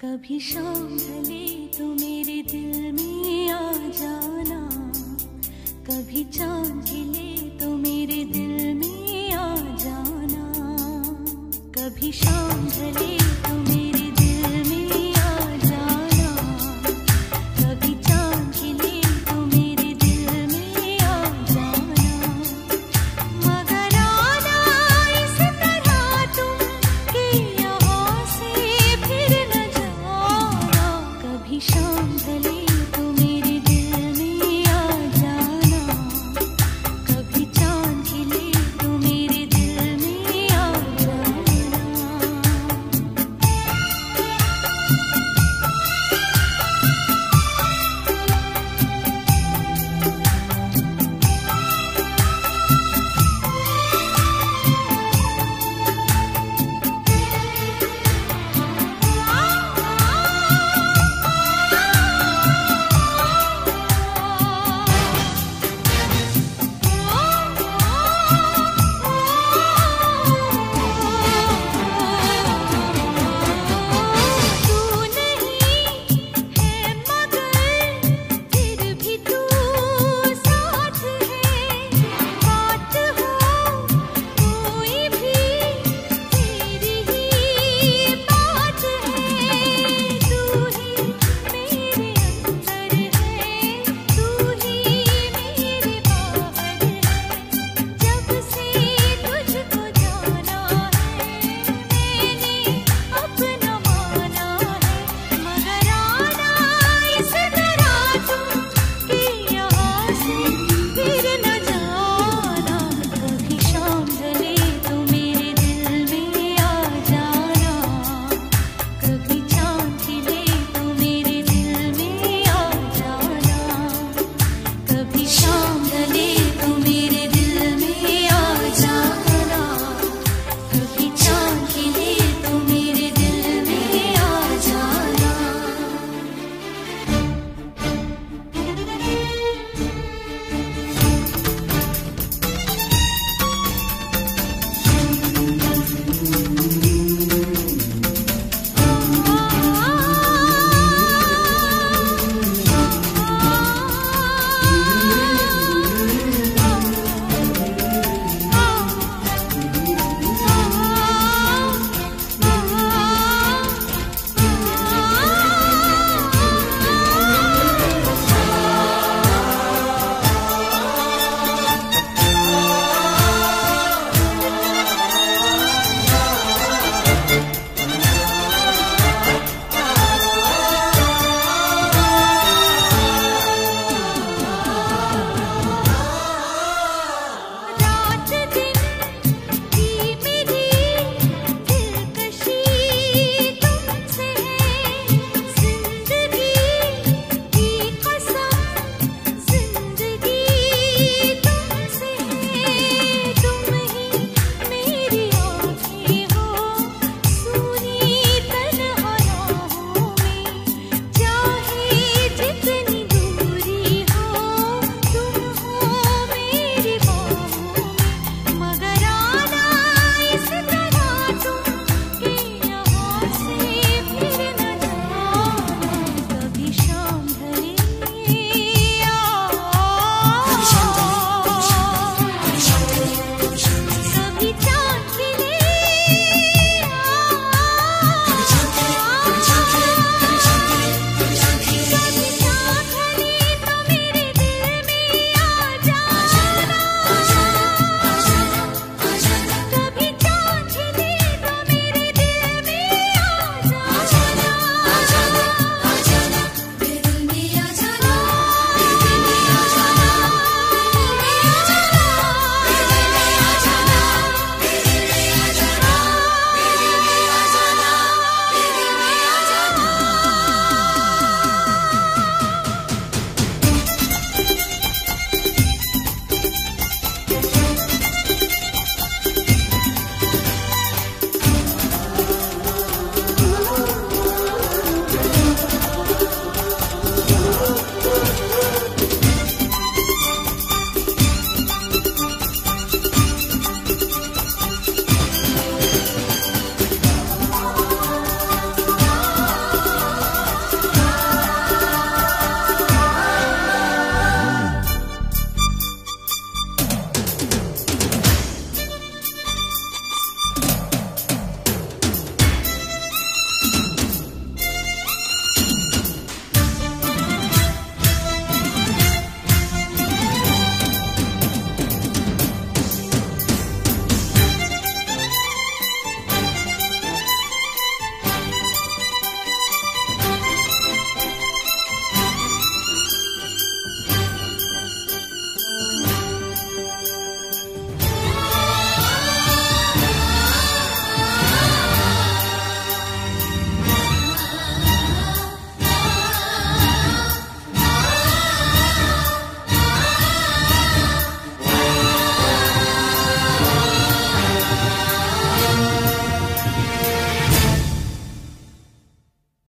कभी शाम ढले तो मेरे दिल में आ जाना। कभी चाँद खिले तो मेरे दिल में आ जाना। कभी शाम ढले